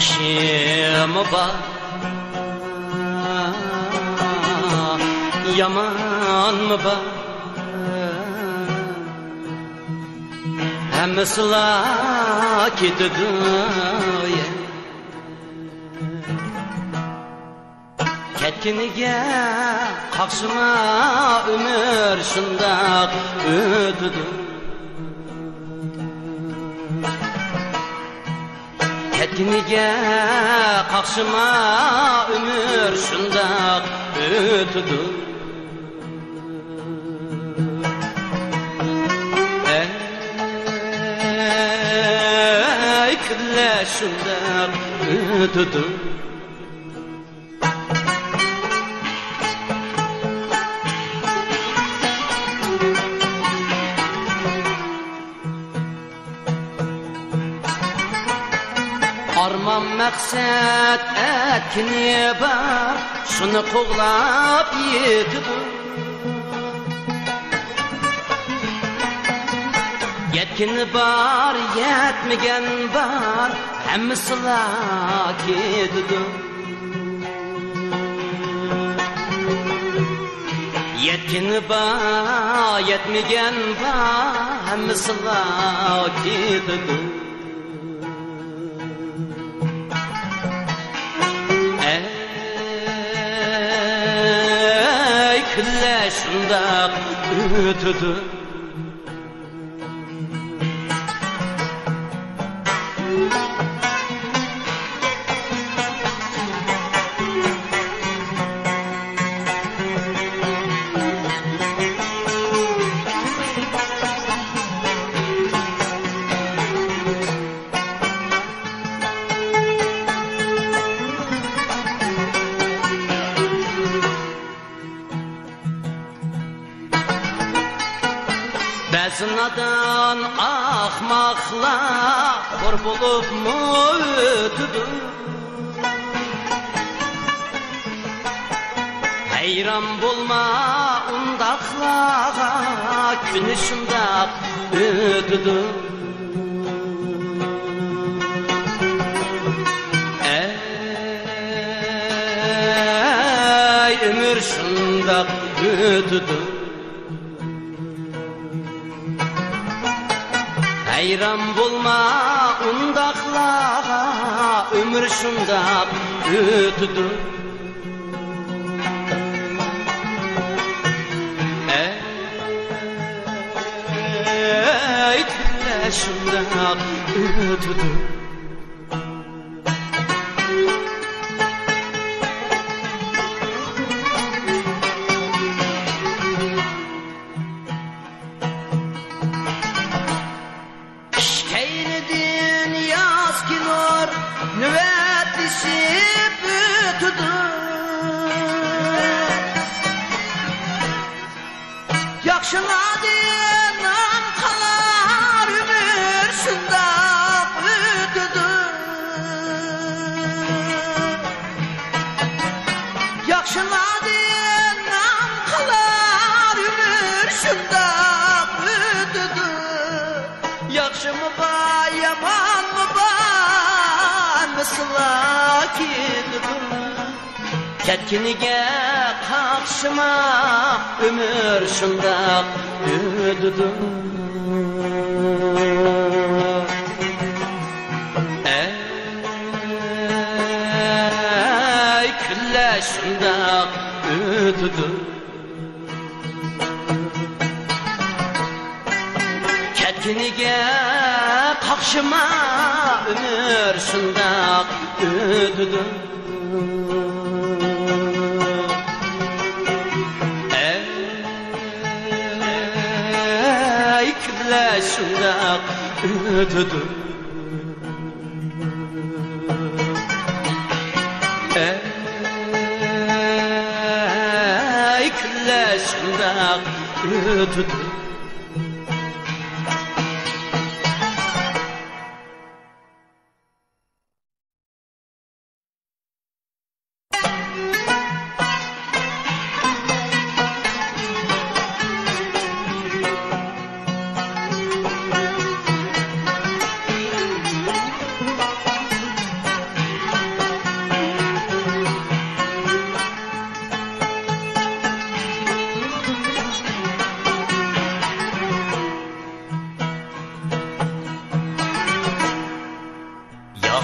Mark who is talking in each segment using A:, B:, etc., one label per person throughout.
A: kim var. Yaman mı var. Hem ıslak dünya Ketkiniga qaqshima umr shundoq o'tdi Ketkiniga qaqshima umr shundoq o'tdi Ey kunlar shundoq o'tdi maqsad akni bor shuni qo'g'lab yetdi yetkin bor yetmagan bor hammasila ketdi yetkin bor yetmagan bor hammasila ketdi kunlar shundoq o'tdi Bəzi nadan axmaqlar xor bulub mu ötüdü Heyran bulma undaqlağa Günü şundaq ötüdü Ey ömür şundaq ötüdü Hayran bulma undaqlağa ömür şundaq ötüdü Ey günler şundaq ötüdü Şkeynidin Mısla ketdi Ketkiniga qaqshima ömür shundoq o'tdi Ey kunlar shundoq o'tdi Ketkiniga qaqshima umr shundoq o'tdi Ey kunlar shundoq o'tdi Ey kunlar shundoq o'tdi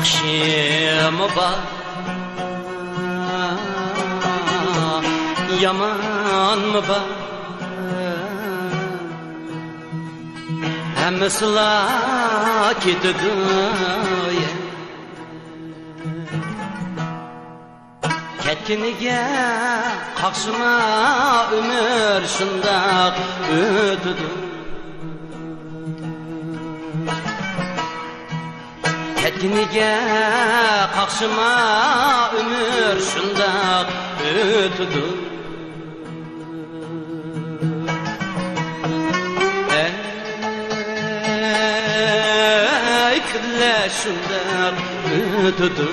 A: mı var Yaman mı var Hemmesila ketidi Ketkiniga qaqshima umr shundoq o'tidi Ketkiniga qaqshima umr shundoq o'tidi Ey kunlar shundoq o'tidi